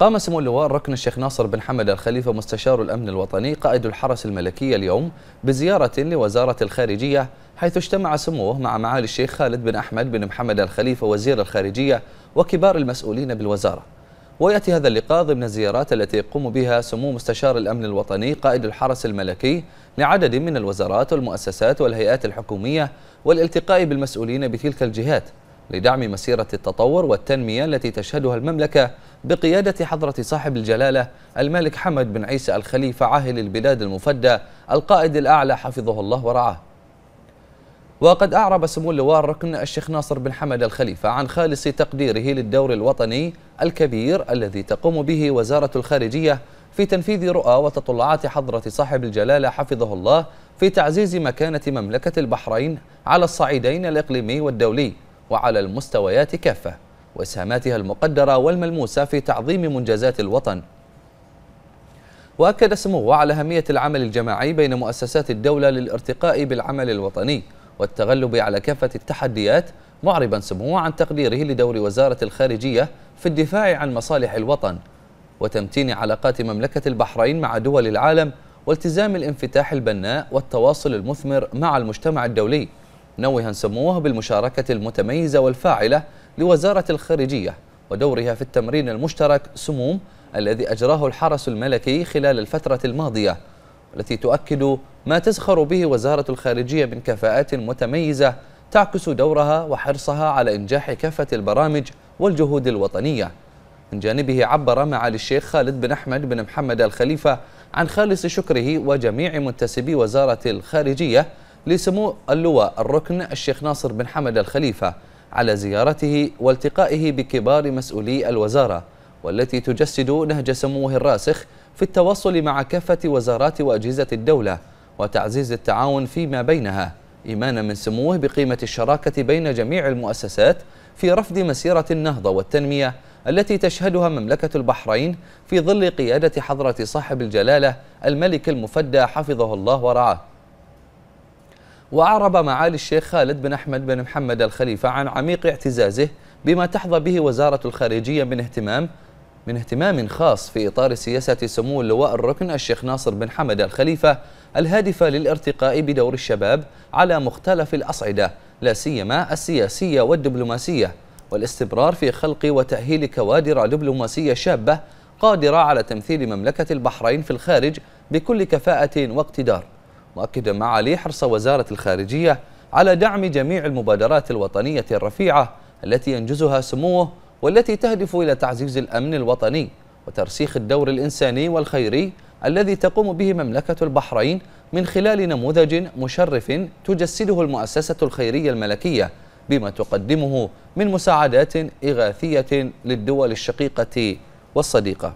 قام سمو اللواء الركن الشيخ ناصر بن حمد الخليفة مستشار الأمن الوطني قائد الحرس الملكي اليوم بزيارة لوزارة الخارجية حيث اجتمع سموه مع معالي الشيخ خالد بن أحمد بن محمد الخليفة وزير الخارجية وكبار المسؤولين بالوزارة. ويأتي هذا اللقاء ضمن الزيارات التي يقوم بها سمو مستشار الأمن الوطني قائد الحرس الملكي لعدد من الوزارات والمؤسسات والهيئات الحكومية والالتقاء بالمسؤولين بتلك الجهات. لدعم مسيرة التطور والتنمية التي تشهدها المملكة بقيادة حضرة صاحب الجلالة الملك حمد بن عيسى الخليفة عاهل البلاد المفدى القائد الأعلى حفظه الله ورعاه. وقد أعرب سمو اللواء الركن الشيخ ناصر بن حمد الخليفة عن خالص تقديره للدور الوطني الكبير الذي تقوم به وزارة الخارجية في تنفيذ رؤى وتطلعات حضرة صاحب الجلالة حفظه الله في تعزيز مكانة مملكة البحرين على الصعيدين الإقليمي والدولي. وعلى المستويات كافة وإسهاماتها المقدرة والملموسة في تعظيم منجزات الوطن. وأكد سموه على أهمية العمل الجماعي بين مؤسسات الدولة للارتقاء بالعمل الوطني والتغلب على كافة التحديات معربا سموه عن تقديره لدور وزارة الخارجية في الدفاع عن مصالح الوطن وتمتين علاقات مملكة البحرين مع دول العالم والتزام الانفتاح البناء والتواصل المثمر مع المجتمع الدولي. نوها سموه بالمشاركة المتميزة والفاعلة لوزارة الخارجية ودورها في التمرين المشترك سموم الذي أجراه الحرس الملكي خلال الفترة الماضية التي تؤكد ما تزخر به وزارة الخارجية من كفاءات متميزة تعكس دورها وحرصها على إنجاح كافة البرامج والجهود الوطنية. من جانبه عبر معالي الشيخ خالد بن أحمد بن محمد الخليفة عن خالص شكره وجميع منتسبي وزارة الخارجية لسمو اللواء الركن الشيخ ناصر بن حمد الخليفة على زيارته والتقائه بكبار مسؤولي الوزارة والتي تجسد نهج سموه الراسخ في التواصل مع كافة وزارات وأجهزة الدولة وتعزيز التعاون فيما بينها إيمانا من سموه بقيمة الشراكة بين جميع المؤسسات في رفض مسيرة النهضة والتنمية التي تشهدها مملكة البحرين في ظل قيادة حضرة صاحب الجلالة الملك المفدى حفظه الله ورعاه. وأعرب معالي الشيخ خالد بن أحمد بن محمد الخليفة عن عميق اعتزازه بما تحظى به وزارة الخارجية من اهتمام من اهتمام خاص في إطار سياسة سمو اللواء الركن الشيخ ناصر بن حمد الخليفة الهادفة للارتقاء بدور الشباب على مختلف الأصعدة لا سيما السياسية والدبلوماسية والاستمرار في خلق وتأهيل كوادر دبلوماسية شابة قادرة على تمثيل مملكة البحرين في الخارج بكل كفاءة واقتدار. مؤكد معالي حرص وزارة الخارجية على دعم جميع المبادرات الوطنية الرفيعة التي ينجزها سموه والتي تهدف إلى تعزيز الأمن الوطني وترسيخ الدور الإنساني والخيري الذي تقوم به مملكة البحرين من خلال نموذج مشرف تجسده المؤسسة الخيرية الملكية بما تقدمه من مساعدات إغاثية للدول الشقيقة والصديقة.